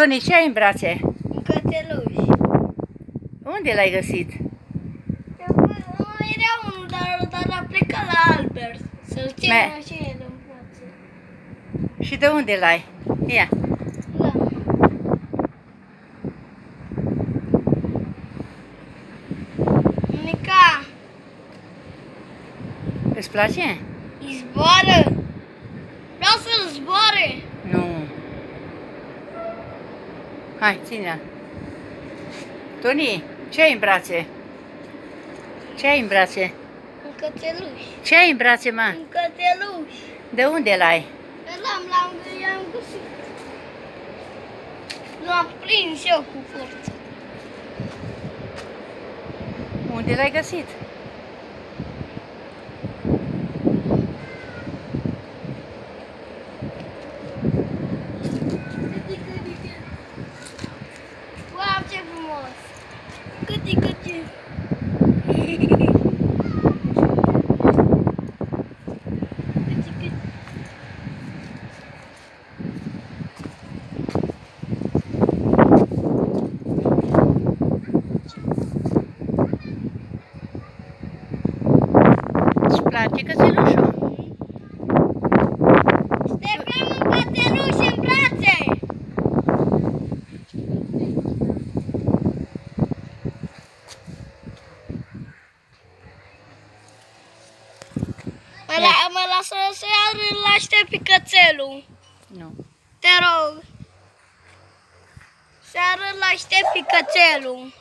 Toni, ce ai în brațe? Un cățeluș. Unde l-ai găsit? Era unul, dar, dar a plecat la Albert. Să-l țină Me- și el în brațe. Și de unde l-ai? Ia. Da. Mica, Îți place? îi zboară. Vreau să-l zboare. Nu. Hai, ține Toni, ce ai în brațe? Ce ai în brațe? Un cățeluș. Ce ai în brațe, mă? Un cățeluș. De unde l-ai? L-am, l-am, i-am găsit. L-am prins eu cu forță. Unde l-ai găsit? Práticas e Mă, la, mă lasă să iar îl aștept pe cățelul. Nu. Te rog. Seară îl aștept pe cățelul.